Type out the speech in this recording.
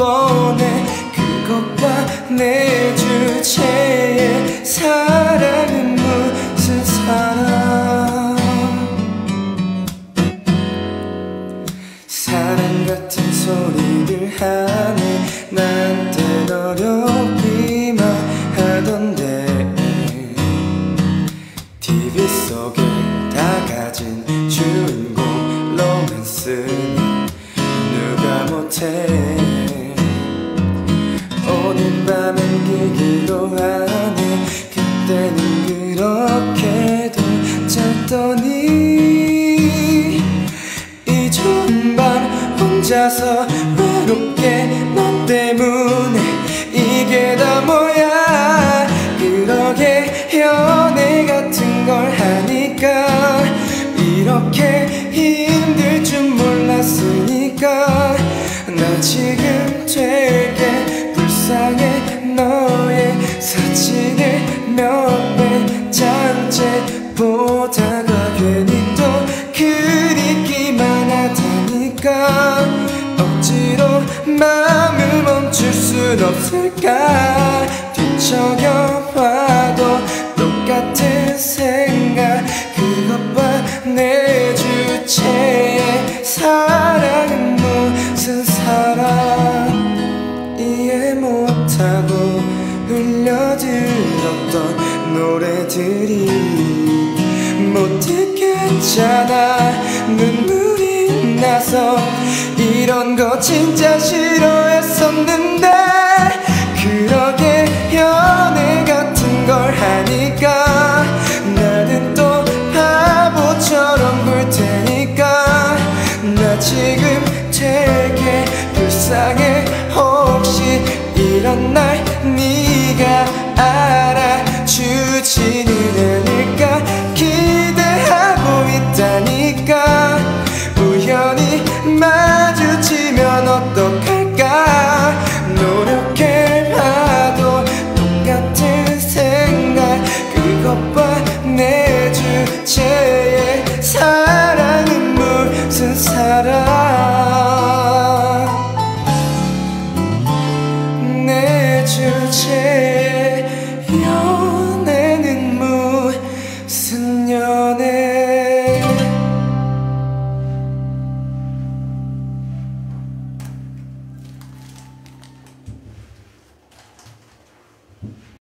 뻔해 그것과 내 주체의 사랑은 무슨 사랑? 사랑 같은 소리를 하네. 나한테 어렵기만 하던데. TV 속에 다 가진 주인공 로맨스 누가 못해? 오늘 밤엔 기기로 하네. 그때는 그렇게도 잤더니 이 좋은 밤 혼자서 외롭게 너 때문에 이게 다 뭐야? 그러게 연애 같은 걸 하니까 이렇게 힘들 줄 몰랐으니까 나 지금 되 사진을 몇백 장째 보다가 괜히 또 그립기만 하다니까 억지로 마음을 멈출 순 없을까? 뒤척여봐도 똑같은 생각 그것 봐 내 주체의 사랑은 무슨 사랑 이해 못하고 노래들이 못 듣겠잖아. 눈물이 나서 이런 거 진짜 싫어했었는데 그러게 연애 같은 걸 하니까 나는 또 바보처럼 굴 테니까 나 지금 되게 불쌍해. 혹시 이런 날 네가 알아주 지는 않을까 기대하고 있다니까. 우연히 마주치면 어떡할까? 노력해봐도 똑같은 생각 그것과 내 주제에 사랑은 무슨 사랑? 내 주제에 영 변해